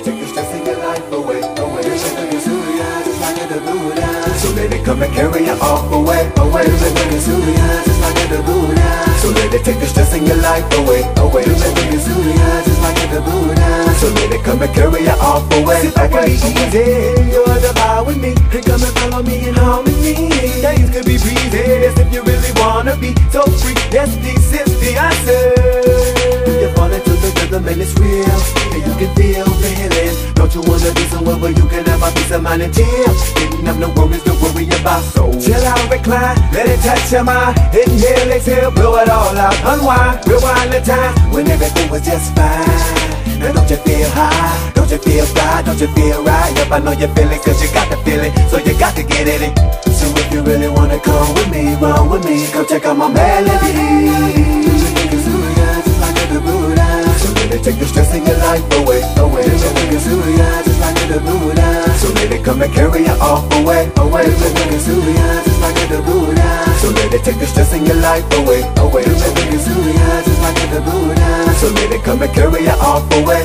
Take the stress of your life away, away. Your shit is sooth ya, just like the Buddha. So let it come and carry you off away, away. Your shit is sooth ya, just like the Buddha. So let it take the stress in your life away, away. Your shit is sooth ya, just like the Buddha. So let it come and carry you off away. See, I can easy. You're the vibe with me. And come and follow me in harmony. Things could be breezy, as if you really wanna be. So free, that's the 60 I said. You're falling to the rhythm and it's real can feel the healing. Don't you wanna be somewhere where you can have a peace of mind and chill? Didn't have no worries to worry about, so chill out, recline, let it touch your mind. Inhale, exhale, blow it all out, unwind, rewind the time when everything was just fine. Now don't you feel high? Don't you feel right? Don't you feel right? Yep, I know you feel it cause you got to feel it So you got to get in it So if you really wanna come with me, run with me Come check out my melody just like the So take the stress in your life away, the Buddha. So let it come and carry you off away, away. sooth ya, just like the Buddha. So let it take the stress in your life away, away. sooth ya, just like the Buddha. So let it come and carry you off away